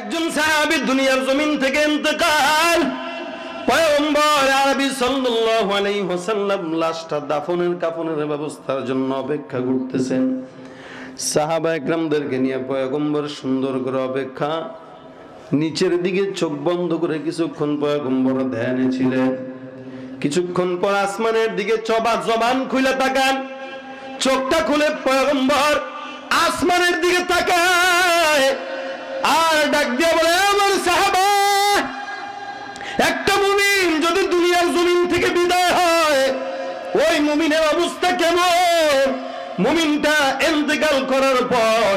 একজন সাহাবী দুনিয়ার জমিন থেকে ইন্তেকাল। নিচের দিকে চোখ বন্ধ করে কিছুক্ষণ পয়গম্বর ধ্যানে ছিলেন। কিছুক্ষণ পর আসমানের দিকে চবা জবান খুলে তাকান। চোখটা খুলে পয়গম্বর আসমানের দিকে তাকায়। আর ডাক দিয়ে বলে আমার সাহাবা, একটা মুমিন যদি দুনিয়ার জমিন থেকে বিদায় হয়, ওই মুমিনের অবস্থা কেমন? মুমিনটা করার পর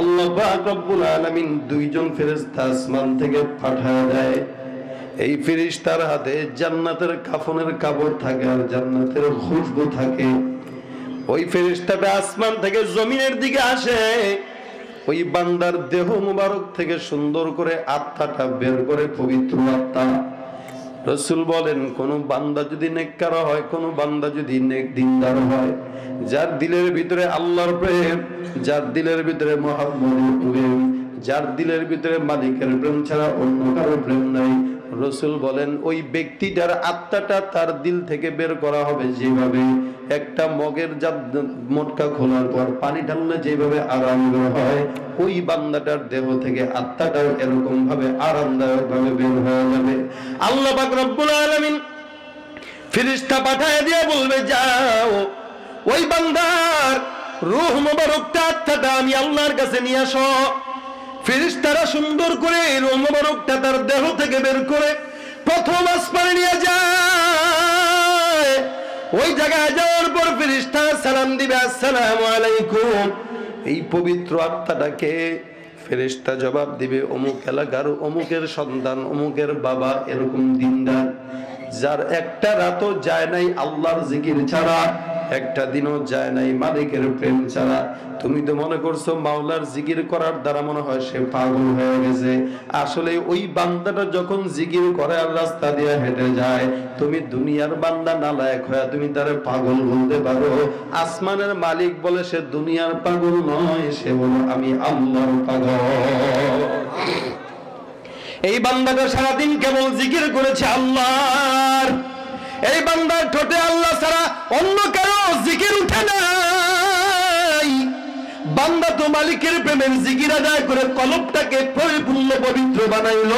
আল্লাহ রব্বুল দুইজন আসমান থেকে দেয়। এই ফেরেশতার হাতে জান্নাতের কাফনের কাপড় থাকে আর জান্নাতের খুশবু থাকে। ওই ফেরেশতাটা আসমান থেকে জমিনের দিকে আসে। ওই বান্দার দেহ মুবারক থেকে সুন্দর করে আত্মাটা বের করে পবিত্র আত্মা। রসুল বলেন, কোন বান্দা যদি নেককার হয়, কোন বান্দা যদি দিনদার হয়, যার দিলের ভিতরে আল্লাহর প্রেম, যার দিলের ভিতরে মহাম্মদের প্রেম, যার দিলের ভিতরে মালিকের প্রেম ছাড়া অন্য কারও প্রেম নাই রসুল বলেন, ওই ব্যক্তিটার আত্মাটা তার দিল থেকে বের করা হবে যেভাবে একটা মগের মোটকা খোলার পর পানি ঢাললে যেভাবে আরাম হয়, ওই বান্দাটার দেহ থেকে আত্মাটাও এরকম ভাবে আরামদায়ক ভাবে বের হয়ে যাবে। আল্লাহ রব্বুল আলামিন ফিরিস্তা পাঠায় দিয়ে বলবে, যাও, ওই বান্দার রূহ মোবারকটা আত্মাটা আমি আল্লাহর কাছে নিয়ে আসো। ফিরিস্তারা সুন্দর করে রূহ মোবারকটা তার দেহ থেকে বের করে প্রথম আসমানে নিয়ে যায়। ওই জায়গায় যাওয়ার পর ফিরিস্তা সালাম দিবে, আসসালামু আলাইকুম। এই পবিত্র আত্মাটাকে ফেরেস্তা জবাব দিবে, অমুক এলাকার অমুকের সন্তান, অমুকের বাবা এরকম দিনদার, যার একটা রাতও যায় নাই আল্লাহর জিকির ছাড়া। একটা দিনও যায় নাই, মালিকের প্রেম ছাড়া। তুমি তো মনে করছ মাওলার জিকির করার দ্বারা মনে হয় সে পাগল হয়ে গেছে। আসলে ওই বান্দাটা যখন জিকির করে আর রাস্তা দিয়ে হেঁটে যায়, তুমি দুনিয়ার বান্দা নালায়ক হয়ে তুমি তারে পাগল বলতে পারো। আসমানের মালিক বলে সে দুনিয়ার পাগল নয়, সে বলো আমি আল্লাহর পাগল। এই বান্দাটা সারাদিন কেবল জিকির করেছে আল্লাহর। এই বান্দার ঠোঁটে আল্লাহ ছাড়া অন্য কারও জিকির উঠে নাই। বান্দা তো মালিকের প্রেমের জিকির আদায় করে কলবটাকে পরিপূর্ণ পবিত্র বানাইল।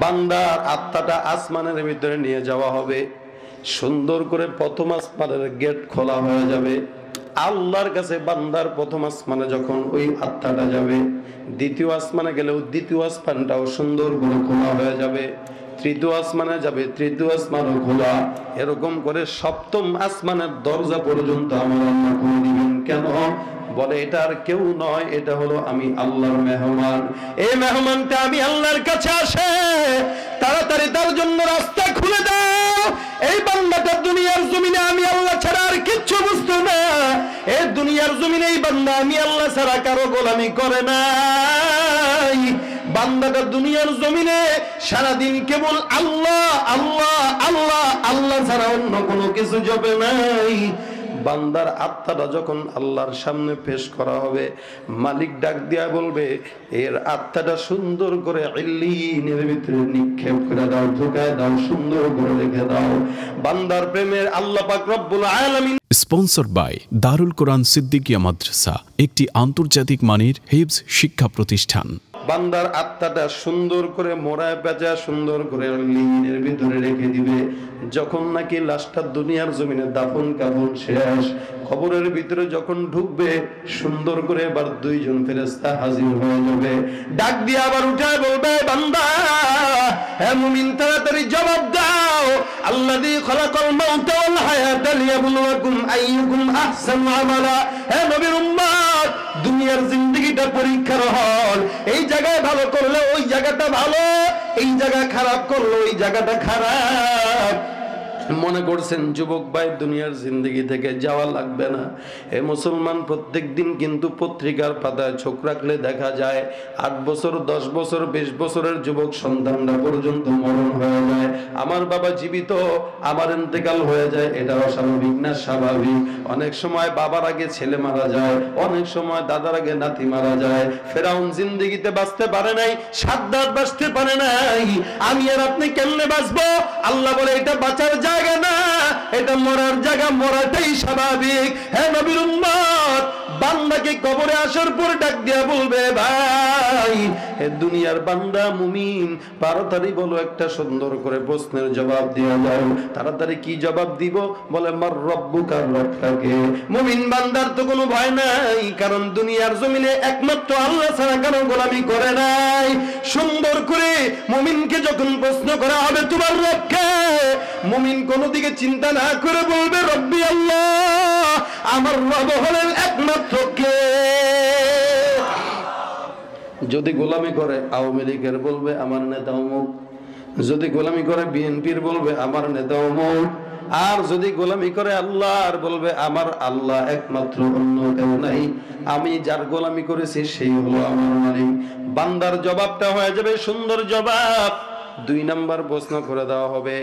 বান্দার আত্মাটা আসমানের ভিতরে নিয়ে যাওয়া হবে। সুন্দর করে প্রথম আসমানের গেট খোলা হয়ে যাবে। আল্লাহর কাছে বান্দার প্রথম আসমানে যখন ওই আত্মাটা যাবে, দ্বিতীয় আসমানে গেলেও দ্বিতীয় আসমানটাও সুন্দর করে খোলা হয়ে যাবে। তৃতীয় আসমানে যাবে, তৃতীয় আসমানও খোলা। এরকম করে সপ্তম আসমানের দরজা পর্যন্ত আমার আল্লাহ খুলে দিবেন। কেন? বলে, এটা আর কেউ নয়, এটা হলো আমি আল্লাহর মেহমান। এই মেহমানটা আমি আল্লাহর কাছে আসে। তাড়াতাড়ি তার জন্য রাস্তা খুলে দাও। এই বান্দাটা দুনিয়ার জমিনে আমি আল্লাহ ছাড়া আর কিচ্ছু বুঝতো না। এই দুনিয়ার জমিনে এই বান্দা আমি আল্লাহ ছাড়া কারও গোলামি করে নাই। বান্দাটা দুনিয়ার জমিনে সারাদিন কেবল আল্লাহ আল্লাহ আল্লাহ আল্লাহ ছাড়া অন্য কোনো কিছু জবে নাই। বান্দার আত্মাটা যখন আল্লাহর সামনে পেশ করা হবে, মালিক ডাক দিয়া বলবে, এর আত্মাটা সুন্দর করে ইল্লিনের ভিতরে নিক্ষেপ করে দাও, ঢুকায় দাও, সুন্দর করে রেখে দাও। বান্দার প্রেমের আল্লাহ পাক রব্বুল আলামিন স্পন্সর বাই দারুল কোরআন সিদ্দিকিয়া মাদ্রাসা একটি আন্তর্জাতিক মানের হিবস শিক্ষা প্রতিষ্ঠান। বান্দার আত্মাটা সুন্দর করে মোড়ায় পেঁচা, সুন্দর করে লিনের ভিতরে রেখে দিবে। যখন নাকি লাশটা দুনিয়ার জমিনে দাফন কাফন শেষ খবরের ভিতরে যখন ঢুকবে, সুন্দর করে এবার দুইজন ফেরেস্তা হাজির হয়ে যাবে। ডাক দিয়ে আবার উঠায় বলবে, বান্দা হ্যাঁ তাড়াতাড়ি জবাব দাও। আল্লাযী খলাকাল মাউতা ওয়াল হায়াতা আইয়ুকুম আমালা। নবীর দুনিয়ার জিন্দগিটা পরীক্ষার হল। এই জায়গায় ভালো করলে ওই জায়গাটা ভালো, এই জায়গা খারাপ করলে ওই জায়গাটা খারাপ। মনে করছেন, যুবক ভাই, দুনিয়ার জিন্দগি থেকে যাওয়া লাগবে না। এ মুসলমান প্রত্যেক দিন কিন্তু পত্রিকার পাতায় চোখ রাখলে দেখা যায়, আট বছর, দশ বছর, বিশ বছরের যুবক সন্তানরা পর্যন্ত মরণ হয়ে যায়। আমার বাবা জীবিত, আমার ইন্তেকাল হয়ে যায়, এটা অস্বাভাবিক না স্বাভাবিক? অনেক সময় বাবার আগে ছেলে মারা যায়, অনেক সময় দাদার আগে নাতি মারা যায়। ফেরাউন জিন্দগিতে বাঁচতে পারে নাই, সাদ্দাত বাঁচতে পারে নাই। আমি আর আপনি কেমনে বাঁচবো? আল্লাহ বলে, এটা বাঁচার জায়গা না এটা মরার জায়গা মরাটাই স্বাভাবিক। হ্যাঁ নবীর উম্মত বান্দাকে কবরে আসার পর ডাক দিয়া বলবে, ভাই হে দুনিয়ার বান্দা মুমিন। তাড়াতাড়ি বলো একটা সুন্দর করে প্রশ্নের জবাব দিয়া যাও তাড়াতাড়ি কি জবাব দিব? বলে, মার রব্বু কার রবটাকে মুমিন বান্দার তো কোনো ভয় নাই, কারণ দুনিয়ার জমিনে একমাত্র আল্লাহ ছাড়া কারও গোলামি করে নাই। সুন্দর করে মুমিনকে যখন প্রশ্ন করা হবে, তোমার রবকে? মুমিন কোনো দিকে চিন্তা না করে বলবে, রব্বি আল্লাহ, আমার রব হলেন একমাত্র কে যদি গোলামি করে আওয়ামী লীগের বলবে, আমার নেতা অমুক। যদি গোলামি করে বিএনপির বলবে, আমার নেতা অমুক। আর যদি গোলামি করে আল্লাহ আর বলবে, আমার আল্লাহ একমাত্র অন্য কেউ নাই। আমি যার গোলামি করেছি, সেই হলো আমার মালিক। বান্দার জবাবটা হয়ে যাবে সুন্দর জবাব। দুই নাম্বার প্রশ্ন করে দেওয়া হবে,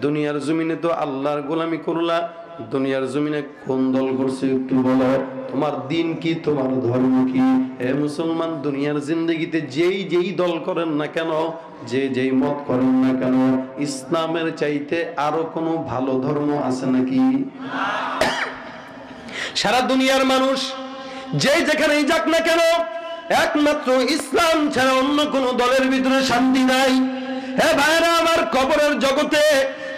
দুনিয়ার জমিনে তো আল্লাহর গোলামি করলা দুনিয়ার জমিনে কোন দল করছে একটু বলো। তোমার দিন কি, তোমার ধর্ম কি? হে মুসলমান, দুনিয়ার জিন্দগিতে যেই যেই দল করেন না কেন, যে, যেই মত করেন না কেন, ইসলামের চাইতে আরও কোনো ভালো ধর্ম আছে নাকি? সারা দুনিয়ার মানুষ যে যেখানেই যাক না কেন, একমাত্র ইসলাম ছাড়া অন্য কোন দলের ভিতরে শান্তি নাই। হে ভাইরা, আমার কবরের জগতে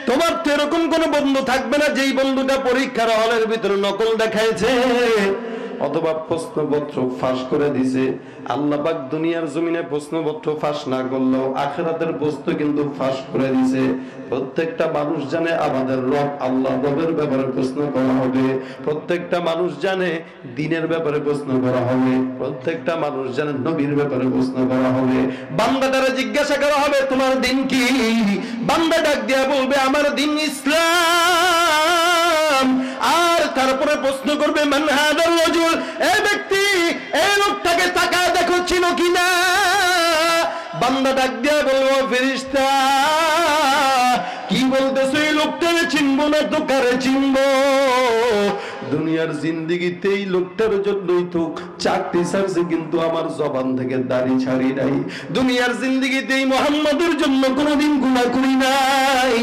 তোমার তো এরকম কোন বন্ধু থাকবে না যেই বন্ধুটা পরীক্ষার হলের ভিতরে নকল দেখাইছে। অথবা প্রশ্নপত্র ফাঁস করে দিছে। আল্লাহবাক দুনিয়ার জমিনে প্রশ্নপত্র ফাঁস না করলেও আখেরাতের বস্তু কিন্তু ফাঁস করে দিছে। প্রত্যেকটা মানুষ জানে আমাদের রব আল্লাহ রবের ব্যাপারে প্রশ্ন করা হবে। প্রত্যেকটা মানুষ জানে দিনের ব্যাপারে প্রশ্ন করা হবে। প্রত্যেকটা মানুষ জানে নবীর ব্যাপারে প্রশ্ন করা হবে। বান্দা দ্বারা জিজ্ঞাসা করা হবে, তোমার দিন কি? বান্দা ডাক দিয়া বলবে, আমার দিন ইসলাম। আর তারপরে প্রশ্ন করবে মানহাদার রজুল? এই ব্যক্তি এই লোকটাকে তাকায় দেখো ছিল কিনা? বান্দা ডাক দিয়া বলব ফেরিস্তা কি বলতেছো চিনবো না তো কারে চিনবো। দুনিয়ার জিন্দিগিতে এই লোকটার জন্যই তো চাকরি ছাড়ছে, কিন্তু আমার জবান থেকে দাড়ি ছাড়ি নাই। দুনিয়ার জিন্দিগিতে এই মোহাম্মদের জন্য কোনোদিন গুণা করি নাই।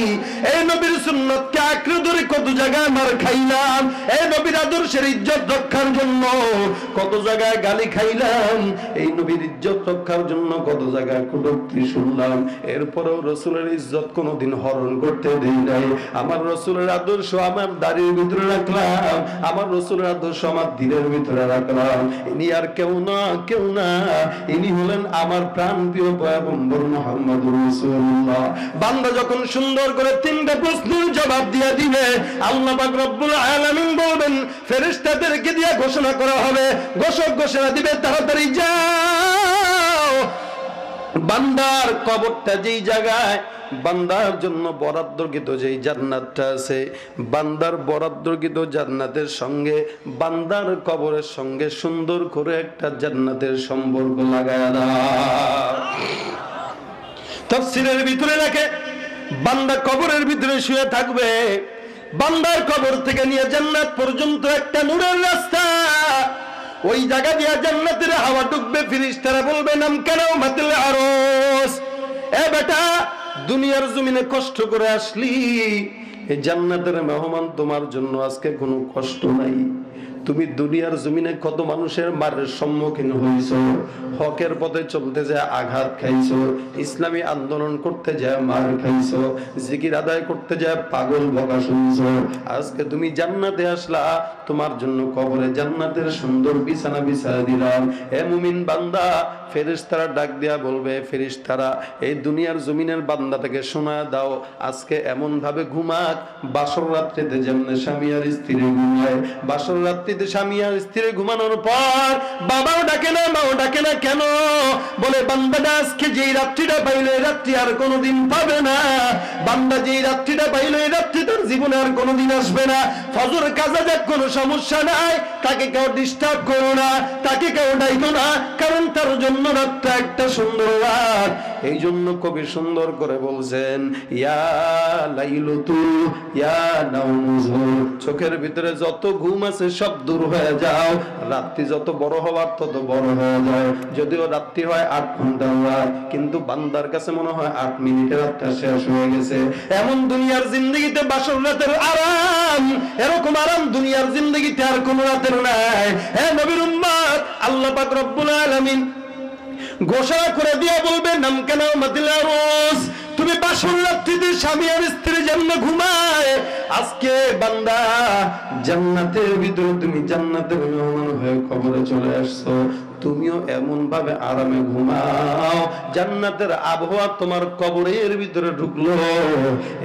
এই নবীর সুন্নতকে আঁকড়ে ধরে কত জায়গায় মার খাইলাম। এই নবীর আদর্শের ইজ্জত রক্ষার জন্য কত জায়গায় গালি খাইলাম। এই নবীর ইজ্জত রক্ষার জন্য কত জায়গায় কটুক্তি শুনলাম। এরপরেও রসুলের ইজ্জত কোনোদিন হরণ করতে দেই নাই। আমার রসুলের আদর্শ আমার দাড়ির ভিতরে রাখলাম, আমার রসুলের আদর্শ আমার দিনের ভিতরে রাখলাম। ইনি আর কেউ না কেউ না। ইনি হলেন আমার প্রাণ প্রিয় পয়গম্বর মোহাম্মদ রসুল্লাহ বান্দা যখন সুন্দর করে তিনটা প্রশ্নের জবাব দিয়ে দিবে, আল্লাহ পাক রব্বুল আলামিন বলবেন, ফেরেশতাদেরকে দিয়ে ঘোষণা করা হবে। ঘোষক ঘোষণা দিবে, তাড়াতাড়ি যাও। বান্দার কবরটা যেই জায়গায় বান্দার জন্য বরাদ্দকৃত যেই জান্নাতটা আছে, বান্দার বরাদ্দকৃত জান্নাতের সঙ্গে, বান্দার কবরের সঙ্গে সুন্দর করে একটা জান্নাতের সম্পর্ক লাগায় তফসিলের ভিতরে রাখে বান্দা কবরের ভিতরে শুয়ে থাকবে। বান্দার কবর থেকে নিয়ে জান্নাত পর্যন্ত একটা নূরের রাস্তা। ওই জায়গা দিয়ে জান্নাতের হাওয়া ঢুকবে, ফিরিস্তারা বলবে, নাম কেন মাতিল আরস? এ বেটা দুনিয়ার জমিনে কষ্ট করে আসলি জান্নাতের মেহমান তোমার জন্য আজকে কোনো কষ্ট নাই। তুমি দুনিয়ার জমিনে কত মানুষের মারের সম্মুখীন হয়েছ? হকের পথে চলতে যায় আঘাত খাইছো? ইসলামী আন্দোলন করতে যায় মার খাইছো? জিকির আদায় করতে যায় পাগল বকা শুনছো? আজকে তুমি জান্নাতে আসলা, তোমার জন্য কবরে জান্নাতের সুন্দর বিছানা বিছানা দিলাম। হে মুমিন বান্দা ফেরিস্তারা ডাক দিয়া বলবে ফেরিস্তারা এই দুনিয়ার জমিনের বান্দা বান্দাটাকে শোনা দাও, আজকে এমন ভাবে ঘুমাক, বাসর রাত্রিতে যেমন স্বামী আর স্ত্রী ঘুমায়, বাসর রাত্রি রাত্রিতে স্বামী আর স্ত্রী ঘুমানোর পর বাবাও ডাকে না, মাও ডাকে না কেন? বলে বান্দাটা আজকে যেই রাত্রিটা পাইলো রাত্রি আর কোনোদিন পাবে না। বান্দা যেই রাত্রিটা পাইলো রাত্রি তার জীবনে আর কোনোদিন আসবে না। ফজর, কাজা যাক, কোনো সমস্যা নাই। তাকে কেউ ডিস্টার্ব করো না, তাকে কেউ ডাইকো না। কারণ তার জন্য রাতটা একটা সুন্দর রাত। এই জন্য কবি সুন্দর করে বলছেন চোখের ভিতরে যত ঘুম আছে সব দূর হয়ে যাও। রাত্রি যত বড় হওয়ার তত বড় হয়ে যায়। যদিও রাত্রি হয় আট ঘণ্টা রাত, কিন্তু বান্দার কাছে মনে হয় আট মিনিটে রাতটা শেষ হয়ে গেছে। এমন দুনিয়ার জিন্দগিতে বাসর রাতের আরাম, এরকম আরাম দুনিয়ার জিন্দগিতে আর কোন রাতের নাই। হ্যাঁ নবীর উম্মাদ আল্লাহ পাক রব্বুল আলামিন ঘোষণা করে দিয়ে বলবে, নাম কেন মাদিলা রোজ? তুমি বাসর রাত্রিতে স্বামী আর স্ত্রী জন্য ঘুমায়। আজকে বান্দা জান্নাতের ভিতরে তুমি জান্নাতের মেহমান হয়ে খবরে চলে আসছো। তুমিও এমন ভাবে আরামে ঘুমাও। জান্নাতের আবহাওয়া তোমার কবরের ভিতরে ঢুকলো।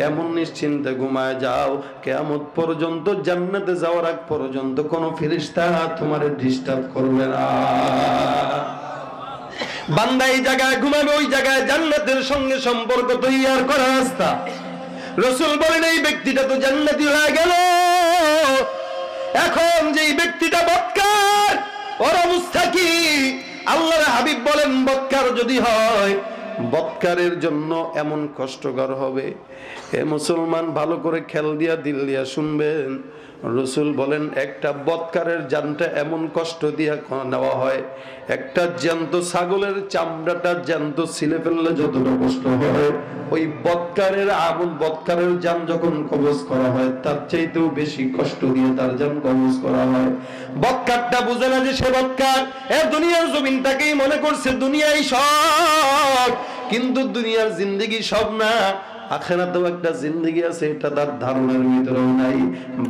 এমন নিশ্চিন্তে ঘুমায় যাও। কেমন পর্যন্ত জান্নাতে যাওয়ার আগ পর্যন্ত কোনো ফিরিস্তা তোমার ডিস্টার্ব করবে না। বান্দা এই জায়গায় ঘুমাবে, ওই জায়গায় জান্নাতের সঙ্গে সম্পর্ক তৈয়ার করা রাস্তা। রসুল বলেন, এই ব্যক্তিটা তো জান্নাতি হয়ে গেল। এখন যেই ব্যক্তিটা বৎকার, ওর অবস্থা কি? আল্লাহর হাবিব বলেন, বৎকার যদি হয়, বৎকারের জন্য এমন কষ্টকর হবে। এ মুসলমান ভালো করে খেল দিয়া, দিল দিয়া শুনবেন। রসুল বলেন, একটা বৎকারের জানটা এমন কষ্ট দিয়া নেওয়া হয়, একটা জ্যান্ত ছাগলের চামড়াটা জ্যান্ত ছিলে ফেললে যতটা কষ্ট হয় ওই বৎকারের আগুন বৎকারের যান যখন কবজ করা হয়, তার চাইতেও বেশি কষ্ট দিয়ে তার যান কবজ করা হয়। বৎকারটা বুঝে না যে সে বৎকার, এ দুনিয়ার জমিনটাকেই মনে করছে, দুনিয়াই সব। কিন্তু দুনিয়ার জিন্দিগি সব না, আখেরাতেও একটা জিন্দগি আছে, এটা তার ধারণার ভিতরেও নাই।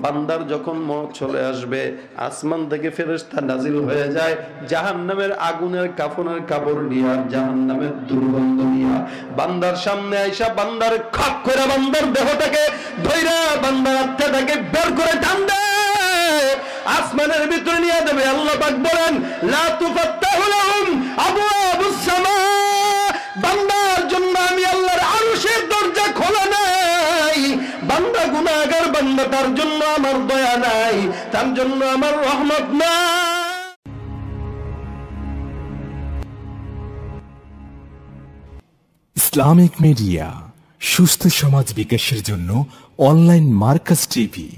বান্দার যখন মত চলে আসবে, আসমান থেকে ফেরেস্তা নাজিল হয়ে যায় জাহান নামের আগুনের কাফনের কাপড় নিয়া জাহান নামের দুর্গন্ধ নিয়া। বান্দার সামনে আইসা বান্দার খপ করে বান্দার দেহটাকে ধৈরা বান্দার আত্মাটাকে বের করে টান দেয় আসমানের ভিতরে নিয়ে দেবে আল্লাহ পাক বলেন, লা তুফাত্তাহু লাহুম আবওয়াবুস সামা। বান্দার জন্য আমি আল্লাহর আরশের দরজা খোলা নাই। বান্দা গুনাহগার বান্দা তার জন্য তার জন্য আমার রহমত না। ইসলামিক মিডিয়া সুস্থ সমাজ বিকাশের জন্য অনলাইন মার্কাস টিভি।